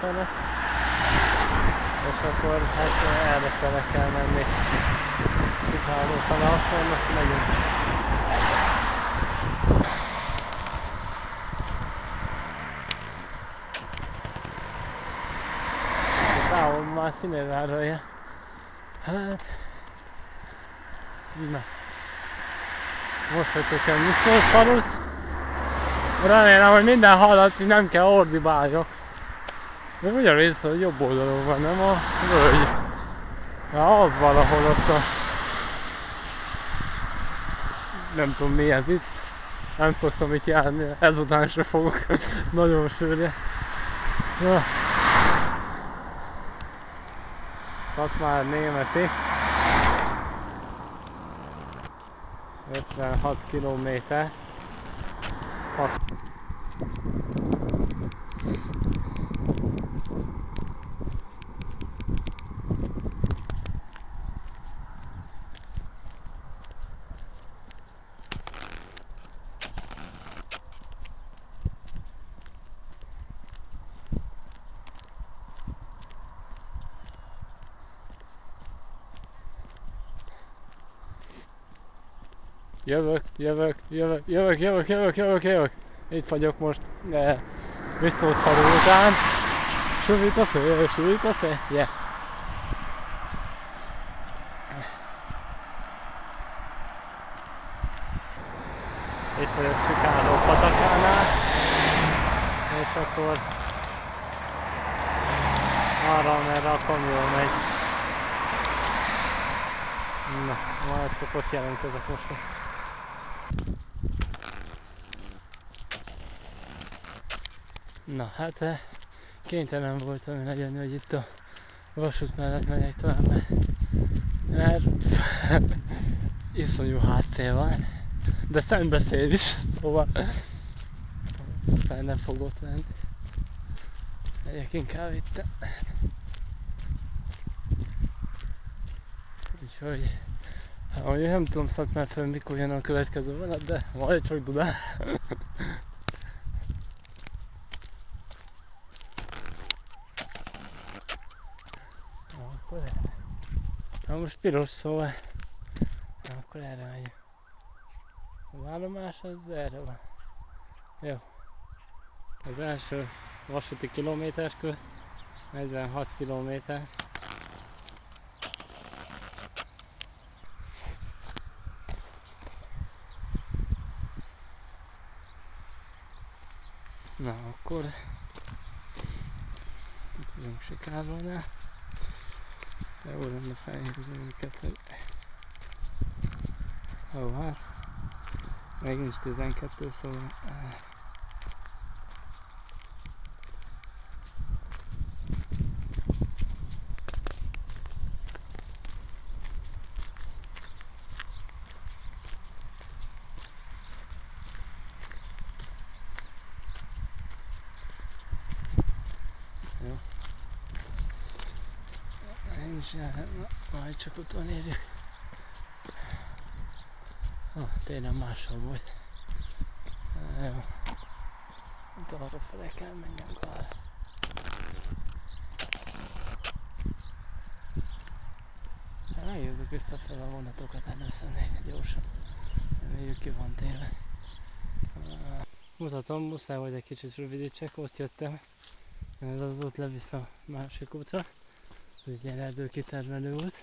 fele. És akkor hát erre fele kell menni. Sikáló fele, akkor most megyünk. Távol már színevárolja. Hát... Na. Most hagytuk el Mistos falut. Remélem, hogy minden hallat, így nem kell ordibáljak. De ugyanis hogy jobb oldalon van, nem a völgy. Na, az valahol ott a... Nem tudom mi ez itt. Nem szoktam itt járni, ezután se fogok. Nagyon sűrű. Ja. Szatmár németi. 56 kilométer. Jövök, jövök, jövök, jövök, jövök, jövök, jövök, jövök. Itt vagyok most, de biztos falu után. Süvít a szél, süvít a szél, yeah. Itt vagyok Sikáló patakánál, és akkor arra, merre a kamion megy. Na, majd csak ott jelentkezek most. Na hát eh, kénytelen voltam nagyon, hogy itt a vasút mellett megyek tovább, mert, mert iszonyú hátszél van, de szembeszél is, szóval fel nem fog ott lenni. Megyek inkább itt. Úgyhogy, hát, nem tudom Szatmár föl mikor jön a következő vonat, de majd csak Dudán. akkor erre. Na most piros, szóval Na, akkor erre megyünk. Az állomás az erre van. Jó. Az első vasúti kilométerkő 46 kilométer. Na akkor itt vagyunk Sikázónál. Jó lenne felhívni őket, hogy... Ó, hát... Még nincs 12, járhatna, majd csak utol érjük. Ah, tényleg máshol volt. Jó. Itt arra fele kell menjünk arra. Megnézzük visszafelé a vonatokat először gyorsan. Reméljük ki van téve. Mutatom, muszáj, hogy egy kicsit rövidítsek, ott jöttem. Ez az út levisz a másik útra ez egy ilyen erdőkitermelő út,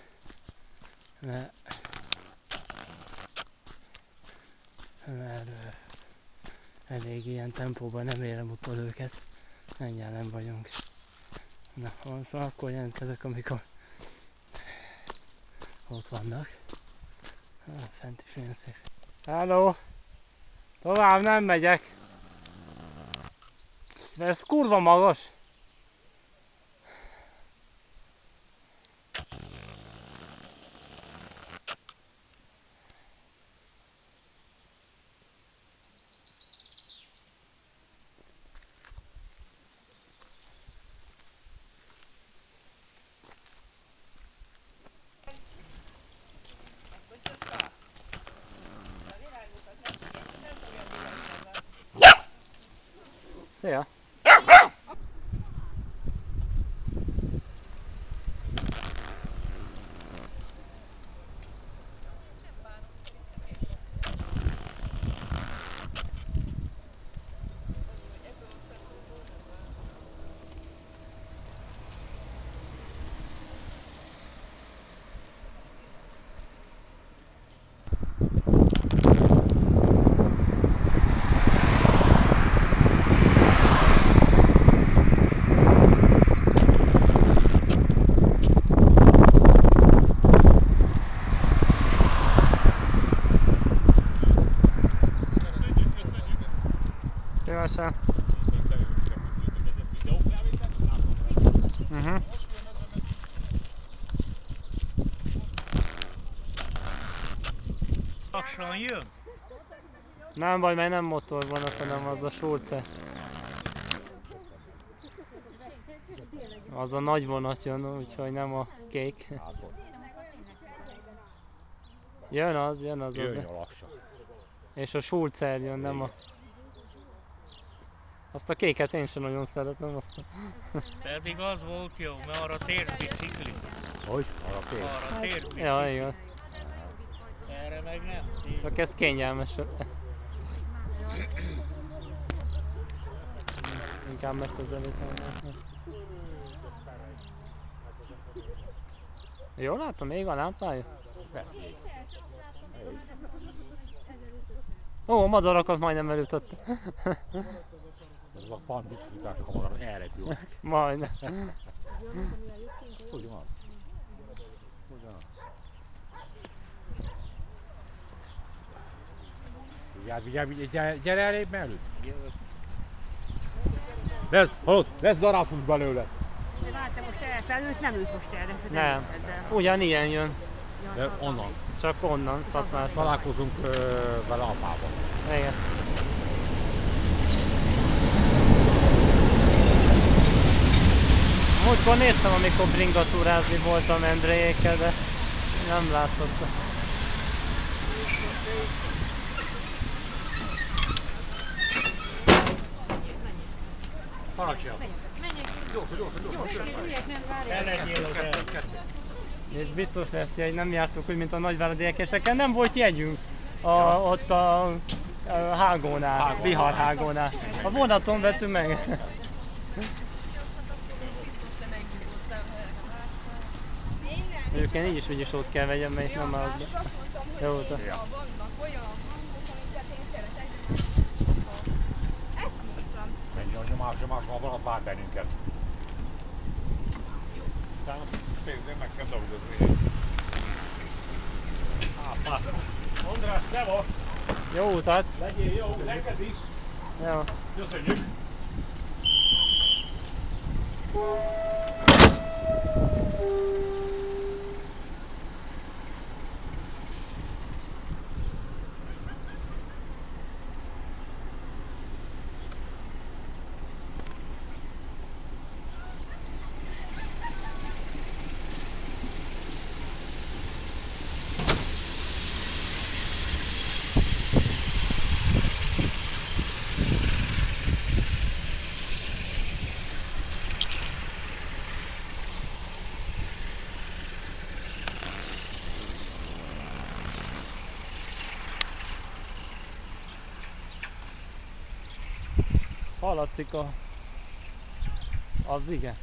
mert, mert elég ilyen tempóban nem érem utol őket, ennyien nem vagyunk. Na, most akkor jelentkezek, amikor ott vannak. Ah, fent is olyan szép. Hello! Tovább nem megyek! De ez kurva magas! See ya. Lassan jön. Nem baj, mert nem motor van, hanem az a Schulze. Az a nagy vonat jön, úgyhogy nem a kék. Jön az, jön az, az. Jöjjön lassan. És a Schulzer jön, nem a... Azt a kéket én sem nagyon szeretem, azt a... Pedig az volt jó, mert arra tért bicikli. Hogy? Arra tér. Arra tért bicikli. Ja, igen. Meg nem tér. Csak ez kényelmes. Inkább megközelítem. Jól látom, még a lámpája? Persze. Ó, a madarakat majdnem elütötte. Ez a pandizítás hamar elrepül. Majdnem. Ugyanaz. Ugyanaz. Vigyázz, vigyázz, vigyázz, gyere, gyere elébb mellett. Lesz, hallod, lesz darabhús belőle. De vártam most elfelősz, nem ülsz most erre, Nem. Ugyanilyen jön, De onnan. csak onnan, Szatmár. Találkozunk ö, vele apával. Igen. Múltkor néztem, amikor bringatúrázni voltam Endrejékkel, de nem látszott. Parancsolja. Te legyél az el. És biztos lesz jegy, nem jártunk úgy, mint a nagyváradiekeseken, nem volt jegyünk a, ott a, a hágónál, Bihar hágónál. A vonaton vettünk meg. Ők így is úgyis ott kell vegyem, mert nem hogy Jó, még, a nyomás, nyomás van, van, vár bennünket. Aztán pénzén meg kell dolgozni. Ápá. András, szevasz! Jó utat! Legyél jó, neked is! Jó. Köszönjük! Hallatszik a... Az igen.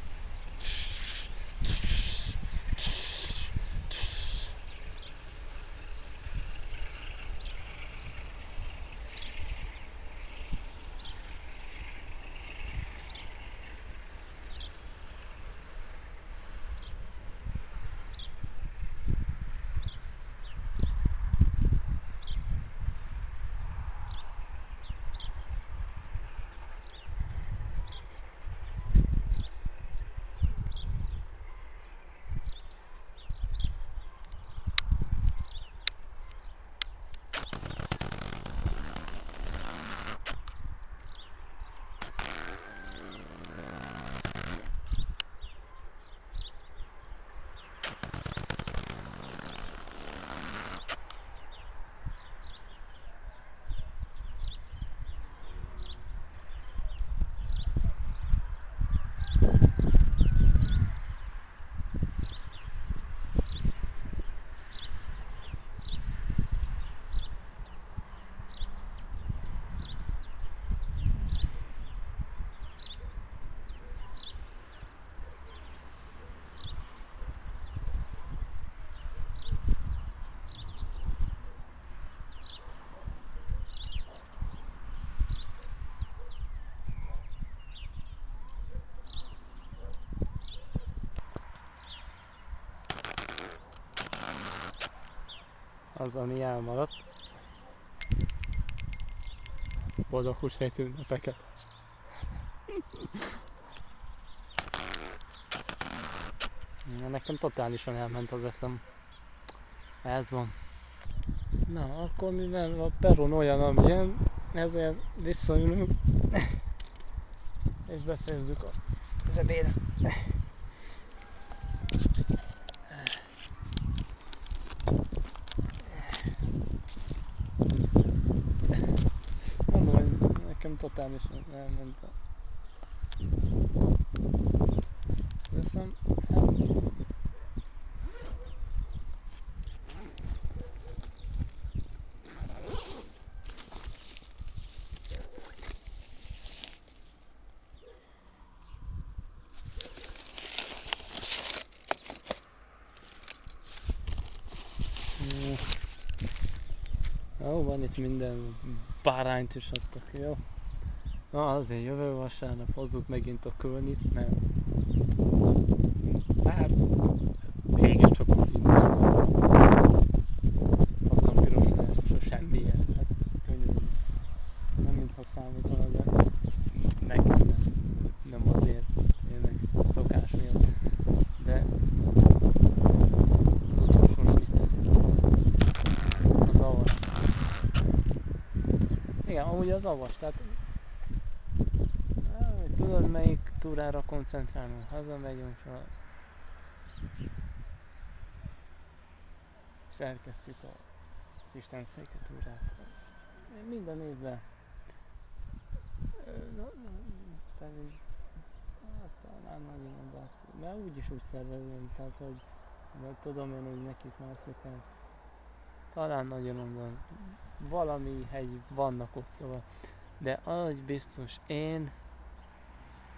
Az, ami elmaradt. Boldog húsvét ünnepeket! Nekem totálisan elment az eszem. Ez van. Na, akkor mivel a peron olyan, amilyen, ezért visszaülünk, és befejezzük az ebédet. Mondom, hogy nekem totálisan elment a... Veszem, hát... Jó. Jó, van itt minden bárányt is adtak, jó? Na azért jövő vasárnap hozzuk megint a kölnit, mert hát ez régen csak úgy indul. Piros leest, és a semmilyen, hát könnyű. Nem mintha számítana, de nekem nem. Nem azért, tényleg szokás miatt. De az utolsó. Az avas. Igen, amúgy az avas, tehát melyik túrára koncentrálunk? Hazamegyünk, a... szerkesztjük a, az Isten széke túrát. Minden évben. Pedig hát, talán nagyon oda. Mert úgyis úgy szervezem, tehát hogy mert tudom én, hogy nekik mászni kell. Talán nagyon oda. Valami hegy vannak ott, szóval. De az biztos, én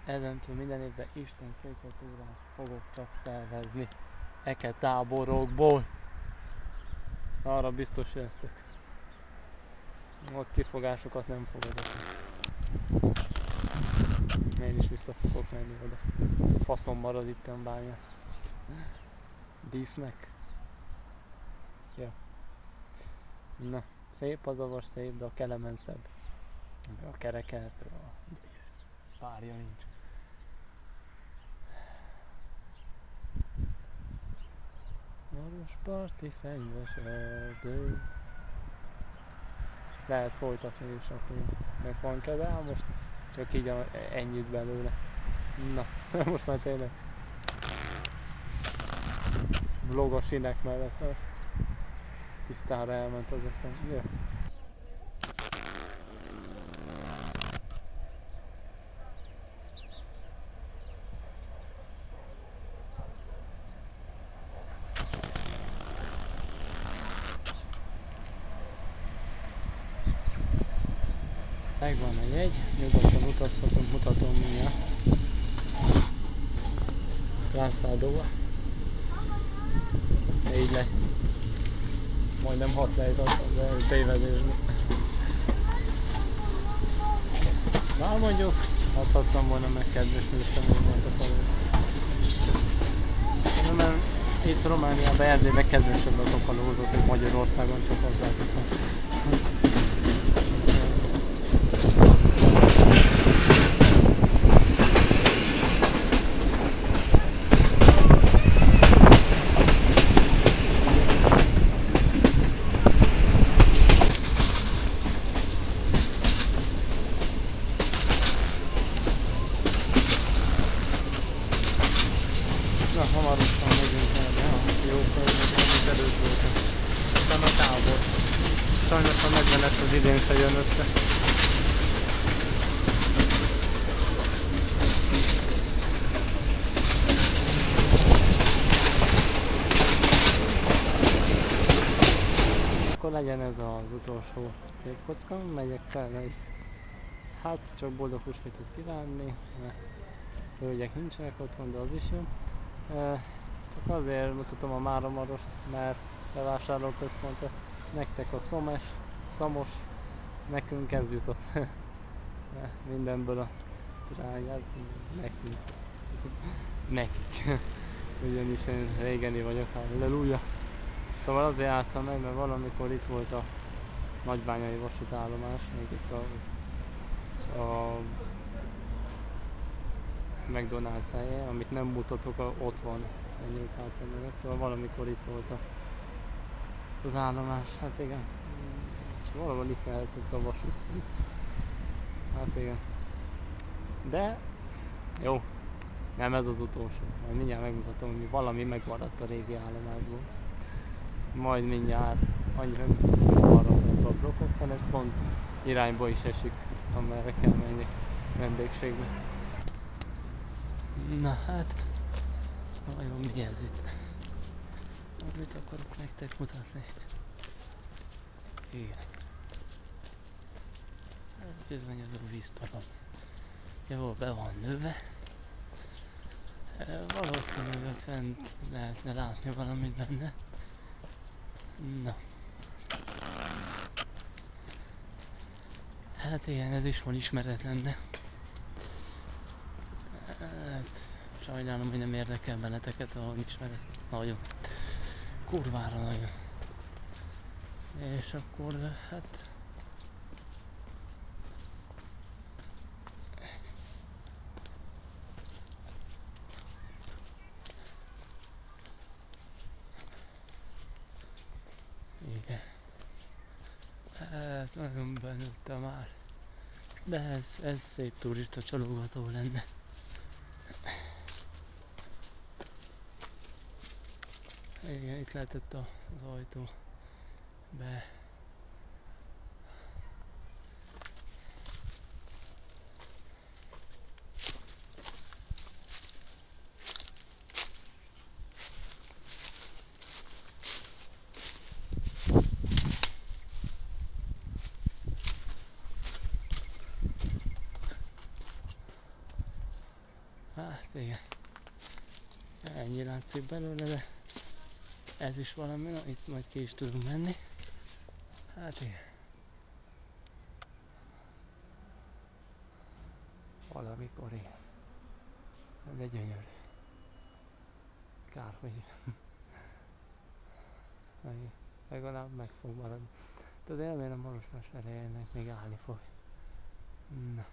ezentúl minden évben Isten széketúrát fogok csak szervezni. Eke táborokból. Arra biztos leszek. Ott kifogásokat nem fogadok. Én is vissza fogok menni oda. Faszom marad itt a bánya. Dísznek. Ja. Na, szép az avas, szép, de a kelemen szebb. A kereket, a párja nincs. Marosparti fenyves erdő. Lehet folytatni is, akinek van kedve, ám most csak így a, ennyit belőle. Na, most már tényleg vlogos sinek mellett tisztára elment az eszem. Jó. Megvan a jegy, nyugodtan utazhatunk, mutatom mindjárt. Lászádóba. Így le. Majdnem hat lejtottam, de tévedésben. Már mondjuk, adhattam volna meg kedves nőszemélyként a falon. Na, mert itt Romániában, Erdélyben kedvesebbek a kalózok, mint Magyarországon, csak hozzáteszem. Na, hamarosan megyünk el, ja, jó környezet, az előző voltam. Aztán a tábor. Sajnos a 40-es az idén se jön össze. Akkor legyen ez az utolsó tépkocka, megyek fel egy Hát csak boldog húsvétot kívánni, mert hölgyek nincsenek otthon, de az is jó. Csak azért mutatom a Máramarost, mert bevásárlóközpontra nektek a szomes, szamos, nekünk ez jutott. Mindenből a drágát, nekünk. Nekik. Ugyanis én régeni vagyok, halleluja. Szóval azért álltam meg, mert valamikor itt volt a nagybányai vasútállomás, még itt a, a McDonald's helye, amit nem mutatok, ott van hátra mögött, szóval valamikor itt volt a, az állomás, hát igen. Valahol itt lehetett a vasút. Hát igen. De jó, nem ez az utolsó. Majd mindjárt megmutatom, hogy valami megmaradt a régi állomásból. Majd mindjárt annyi megmaradt a blokkok, ez pont irányba is esik, amerre kell menni vendégségbe. Na hát, vajon mi ez itt? Amit akarok nektek mutatni? Igen. Ez bizony az a víztalom. Jó, be van nőve. E, Valószínűleg fent lehetne látni valamit benne. Na. Hát igen, ez is van ismeretlennek. Hát, sajnálom, hogy nem érdekel benneteket a ismeret. Nagyon. Kurvára nagyon. És akkor, hát... Igen. Hát nagyon benőtte már. De ez, ez szép turista csalogató lenne. Igen, itt lehetett az ajtó be. Hát igen. Ennyi látszik belőle, de ez is valami, na itt majd ki is tudunk menni. Hát igen. Valamikor igen. De gyönyörű. Kár, hogy legalább meg fog maradni. De az elmélem Marosvásárhelynek még állni fog. Na.